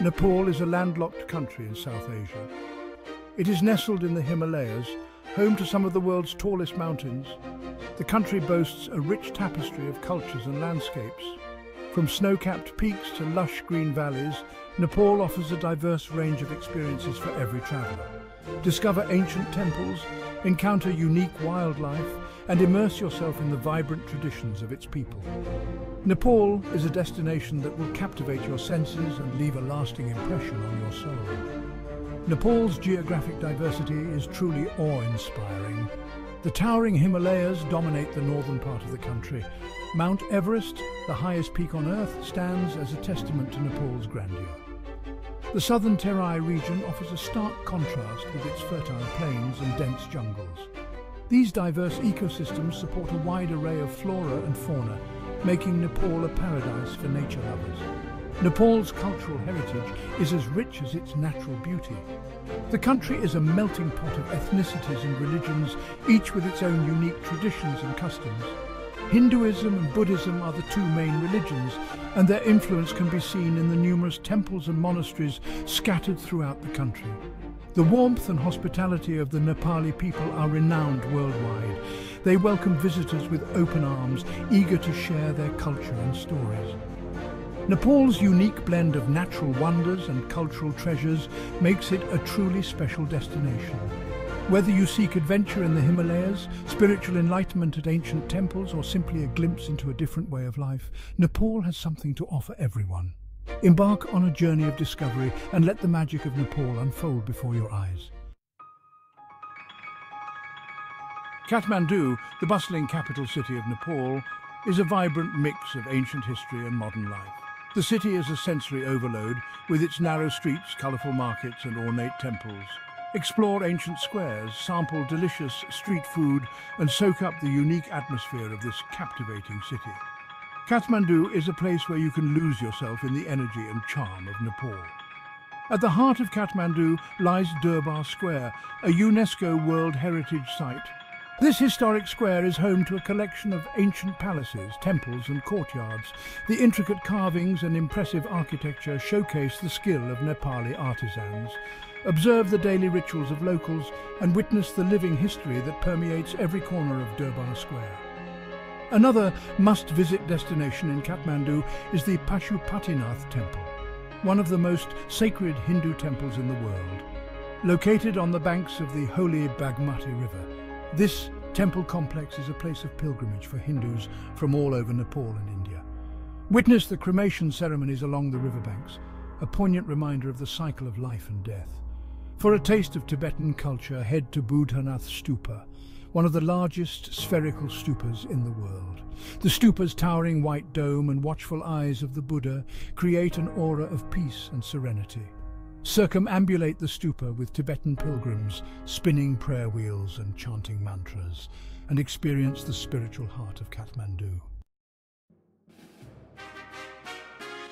Nepal is a landlocked country in South Asia. It is nestled in the Himalayas, home to some of the world's tallest mountains. The country boasts a rich tapestry of cultures and landscapes. From snow-capped peaks to lush green valleys, Nepal offers a diverse range of experiences for every traveller. Discover ancient temples, encounter unique wildlife, and immerse yourself in the vibrant traditions of its people. Nepal is a destination that will captivate your senses and leave a lasting impression on your soul. Nepal's geographic diversity is truly awe-inspiring. The towering Himalayas dominate the northern part of the country. Mount Everest, the highest peak on Earth, stands as a testament to Nepal's grandeur. The southern Terai region offers a stark contrast with its fertile plains and dense jungles. These diverse ecosystems support a wide array of flora and fauna, making Nepal a paradise for nature lovers. Nepal's cultural heritage is as rich as its natural beauty. The country is a melting pot of ethnicities and religions, each with its own unique traditions and customs. Hinduism and Buddhism are the two main religions, and their influence can be seen in the numerous temples and monasteries scattered throughout the country. The warmth and hospitality of the Nepali people are renowned worldwide. They welcome visitors with open arms, eager to share their culture and stories. Nepal's unique blend of natural wonders and cultural treasures makes it a truly special destination. Whether you seek adventure in the Himalayas, spiritual enlightenment at ancient temples, or simply a glimpse into a different way of life, Nepal has something to offer everyone. Embark on a journey of discovery and let the magic of Nepal unfold before your eyes. Kathmandu, the bustling capital city of Nepal, is a vibrant mix of ancient history and modern life. The city is a sensory overload with its narrow streets, colourful markets and ornate temples. Explore ancient squares, sample delicious street food and soak up the unique atmosphere of this captivating city. Kathmandu is a place where you can lose yourself in the energy and charm of Nepal. At the heart of Kathmandu lies Durbar Square, a UNESCO World Heritage Site. This historic square is home to a collection of ancient palaces, temples and courtyards. The intricate carvings and impressive architecture showcase the skill of Nepali artisans. Observe the daily rituals of locals and witness the living history that permeates every corner of Durbar Square. Another must-visit destination in Kathmandu is the Pashupatinath Temple, one of the most sacred Hindu temples in the world. Located on the banks of the holy Bagmati River, this temple complex is a place of pilgrimage for Hindus from all over Nepal and India. Witness the cremation ceremonies along the riverbanks, a poignant reminder of the cycle of life and death. For a taste of Tibetan culture, head to Buddhanath Stupa, one of the largest spherical stupas in the world. The stupa's towering white dome and watchful eyes of the Buddha create an aura of peace and serenity. Circumambulate the stupa with Tibetan pilgrims, spinning prayer wheels and chanting mantras, and experience the spiritual heart of Kathmandu.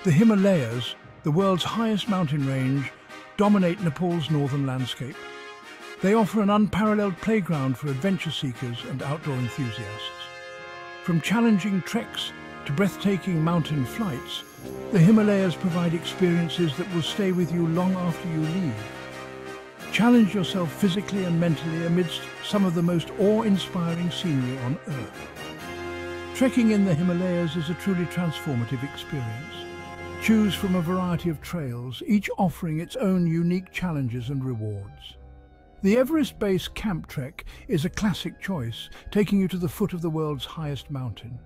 The Himalayas, the world's highest mountain range, dominate Nepal's northern landscape. They offer an unparalleled playground for adventure seekers and outdoor enthusiasts. From challenging treks to breathtaking mountain flights, the Himalayas provide experiences that will stay with you long after you leave. Challenge yourself physically and mentally amidst some of the most awe-inspiring scenery on Earth. Trekking in the Himalayas is a truly transformative experience. Choose from a variety of trails, each offering its own unique challenges and rewards. The Everest Base Camp Trek is a classic choice, taking you to the foot of the world's highest mountain.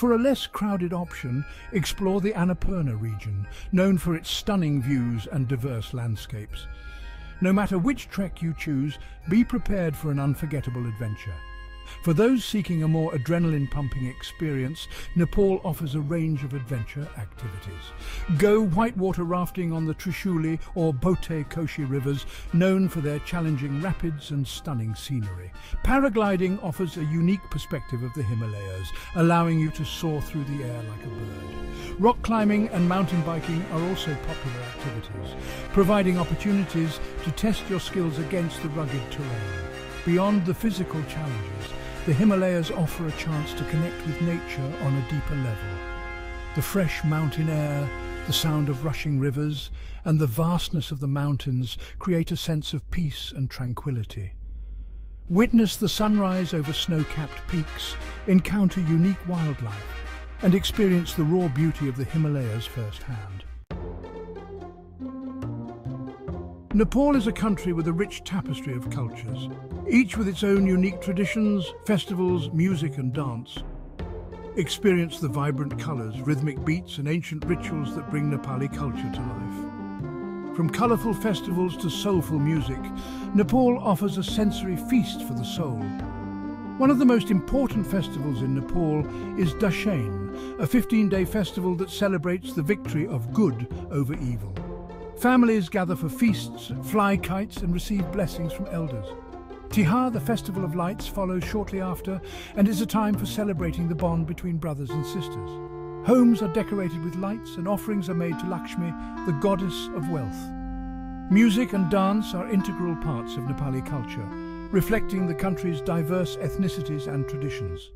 For a less crowded option, explore the Annapurna region, known for its stunning views and diverse landscapes. No matter which trek you choose, be prepared for an unforgettable adventure. For those seeking a more adrenaline-pumping experience, Nepal offers a range of adventure activities. Go whitewater rafting on the Trishuli or Bhote Koshi rivers, known for their challenging rapids and stunning scenery. Paragliding offers a unique perspective of the Himalayas, allowing you to soar through the air like a bird. Rock climbing and mountain biking are also popular activities, providing opportunities to test your skills against the rugged terrain. Beyond the physical challenges, the Himalayas offer a chance to connect with nature on a deeper level. The fresh mountain air, The sound of rushing rivers and the vastness of the mountains create a sense of peace and tranquility. Witness the sunrise over snow-capped peaks, encounter unique wildlife, and experience the raw beauty of the Himalayas firsthand. Nepal is a country with a rich tapestry of cultures, each with its own unique traditions, festivals, music and dance. Experience the vibrant colours, rhythmic beats and ancient rituals that bring Nepali culture to life. From colourful festivals to soulful music, Nepal offers a sensory feast for the soul. One of the most important festivals in Nepal is Dashain, a 15-day festival that celebrates the victory of good over evil. Families gather for feasts, fly kites and receive blessings from elders. Tihar, the Festival of Lights, follows shortly after and is a time for celebrating the bond between brothers and sisters. Homes are decorated with lights and offerings are made to Lakshmi, the goddess of wealth. Music and dance are integral parts of Nepali culture, reflecting the country's diverse ethnicities and traditions.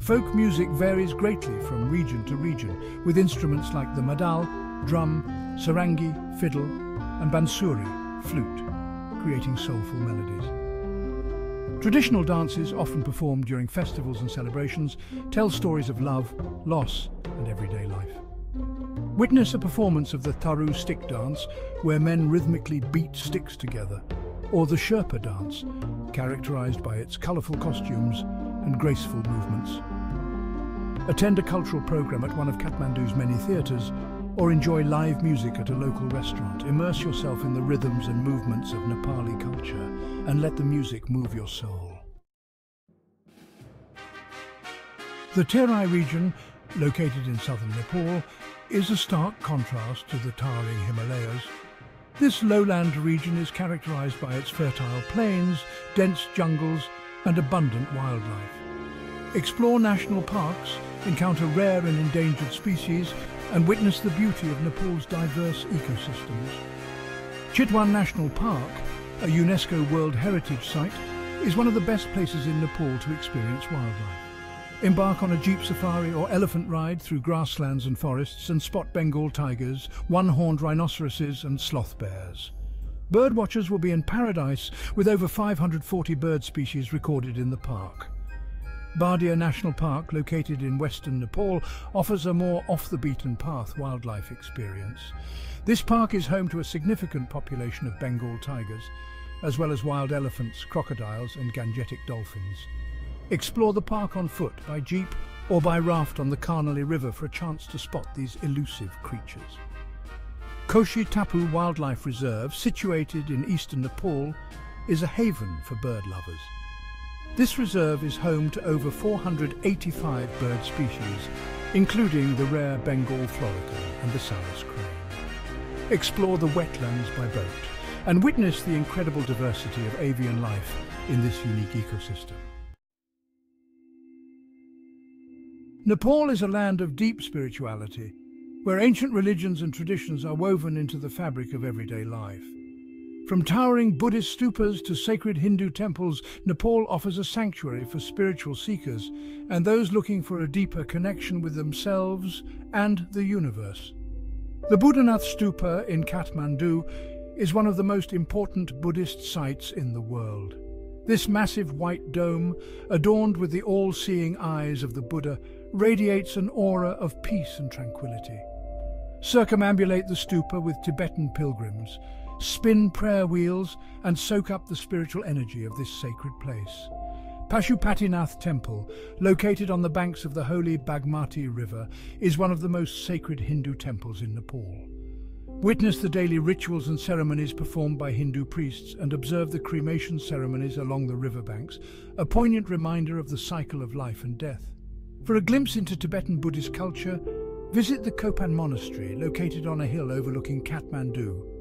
Folk music varies greatly from region to region, with instruments like the madal, drum, sarangi, fiddle and bansuri, flute, creating soulful melodies. Traditional dances, often performed during festivals and celebrations, tell stories of love, loss and everyday life. Witness a performance of the Tharu stick dance, where men rhythmically beat sticks together, or the Sherpa dance, characterized by its colourful costumes and graceful movements. Attend a cultural program at one of Kathmandu's many theatres, or enjoy live music at a local restaurant. Immerse yourself in the rhythms and movements of Nepali culture and let the music move your soul. The Terai region, located in southern Nepal, is a stark contrast to the towering Himalayas. This lowland region is characterized by its fertile plains, dense jungles and abundant wildlife. Explore national parks, encounter rare and endangered species and witness the beauty of Nepal's diverse ecosystems. Chitwan National Park, a UNESCO World Heritage Site, is one of the best places in Nepal to experience wildlife. Embark on a jeep safari or elephant ride through grasslands and forests and spot Bengal tigers, one-horned rhinoceroses and sloth bears. Birdwatchers will be in paradise with over 540 bird species recorded in the park. Bardia National Park, located in western Nepal, offers a more off-the-beaten-path wildlife experience. This park is home to a significant population of Bengal tigers, as well as wild elephants, crocodiles and gangetic dolphins. Explore the park on foot, by jeep or by raft on the Karnali River for a chance to spot these elusive creatures. Koshi Tappu Wildlife Reserve, situated in eastern Nepal, is a haven for bird lovers. This reserve is home to over 485 bird species, including the rare Bengal florican and the Sarus crane. Explore the wetlands by boat and witness the incredible diversity of avian life in this unique ecosystem. Nepal is a land of deep spirituality, where ancient religions and traditions are woven into the fabric of everyday life. From towering Buddhist stupas to sacred Hindu temples, Nepal offers a sanctuary for spiritual seekers and those looking for a deeper connection with themselves and the universe. The Buddhanath Stupa in Kathmandu is one of the most important Buddhist sites in the world. This massive white dome, adorned with the all-seeing eyes of the Buddha, radiates an aura of peace and tranquility. Circumambulate the stupa with Tibetan pilgrims, spin prayer wheels and soak up the spiritual energy of this sacred place. Pashupatinath Temple, located on the banks of the holy Bagmati River, is one of the most sacred Hindu temples in Nepal. Witness the daily rituals and ceremonies performed by Hindu priests and observe the cremation ceremonies along the riverbanks, a poignant reminder of the cycle of life and death. For a glimpse into Tibetan Buddhist culture, visit the Kopan Monastery, located on a hill overlooking Kathmandu.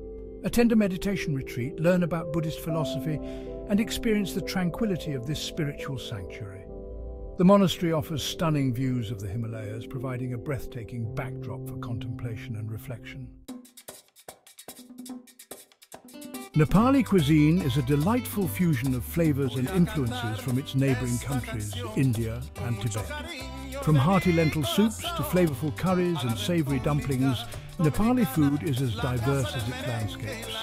Attend a meditation retreat, learn about Buddhist philosophy, and experience the tranquility of this spiritual sanctuary. The monastery offers stunning views of the Himalayas, providing a breathtaking backdrop for contemplation and reflection. Nepali cuisine is a delightful fusion of flavours and influences from its neighbouring countries, India and Tibet. From hearty lentil soups to flavourful curries and savoury dumplings, Nepali food is as diverse as its landscapes.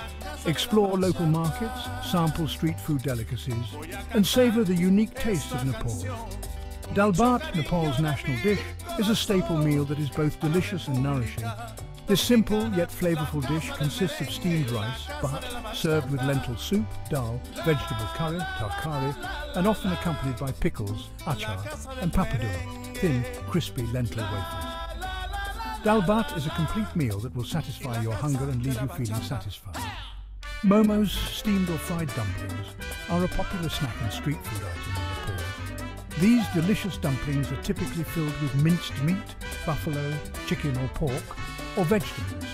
Explore local markets, sample street food delicacies, and savour the unique taste of Nepal. Dal bhat, Nepal's national dish, is a staple meal that is both delicious and nourishing. This simple yet flavorful dish consists of steamed rice, but served with lentil soup, dal, vegetable curry, tarkari, and often accompanied by pickles, achar, and pappadu thin, crispy lentil wafers. Dal bhat is a complete meal that will satisfy your hunger and leave you feeling satisfied. Momos, steamed or fried dumplings, are a popular snack and street food item in Nepal. These delicious dumplings are typically filled with minced meat, buffalo, chicken or pork, or vegetables,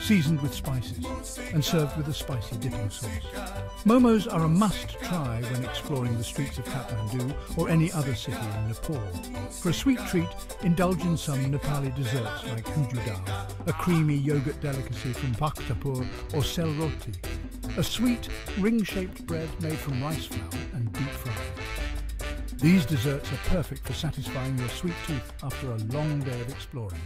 seasoned with spices and served with a spicy dipping sauce. Momos are a must-try when exploring the streets of Kathmandu or any other city in Nepal. For a sweet treat, indulge in some Nepali desserts like huju a creamy yogurt delicacy from Bhaktapur or sel roti, a sweet, ring-shaped bread made from rice flour and deep fried. These desserts are perfect for satisfying your sweet tooth after a long day of exploring.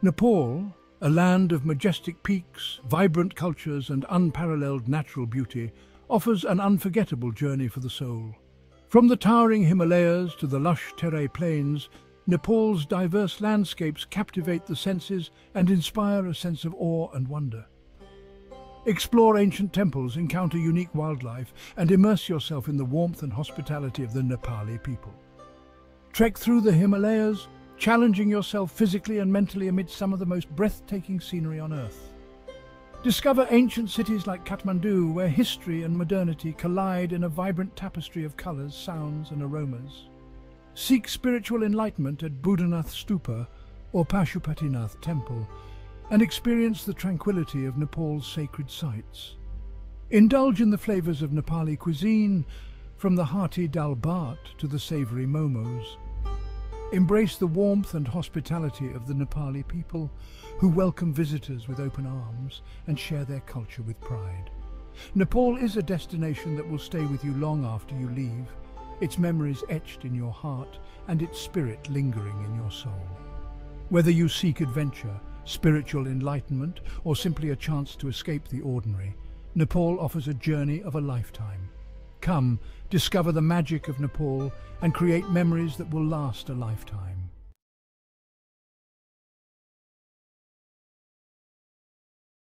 Nepal, a land of majestic peaks, vibrant cultures and unparalleled natural beauty, offers an unforgettable journey for the soul. From the towering Himalayas to the lush Terai plains, Nepal's diverse landscapes captivate the senses and inspire a sense of awe and wonder. Explore ancient temples, encounter unique wildlife, and immerse yourself in the warmth and hospitality of the Nepali people. Trek through the Himalayas, challenging yourself physically and mentally amidst some of the most breathtaking scenery on Earth. Discover ancient cities like Kathmandu, where history and modernity collide in a vibrant tapestry of colours, sounds and aromas. Seek spiritual enlightenment at Bodhanath Stupa or Pashupatinath Temple and experience the tranquility of Nepal's sacred sites. Indulge in the flavours of Nepali cuisine, from the hearty dal bhat to the savoury momos. Embrace the warmth and hospitality of the Nepali people who welcome visitors with open arms and share their culture with pride. Nepal is a destination that will stay with you long after you leave, its memories etched in your heart and its spirit lingering in your soul. Whether you seek adventure, spiritual enlightenment or simply a chance to escape the ordinary, Nepal offers a journey of a lifetime. Come, discover the magic of Nepal and create memories that will last a lifetime.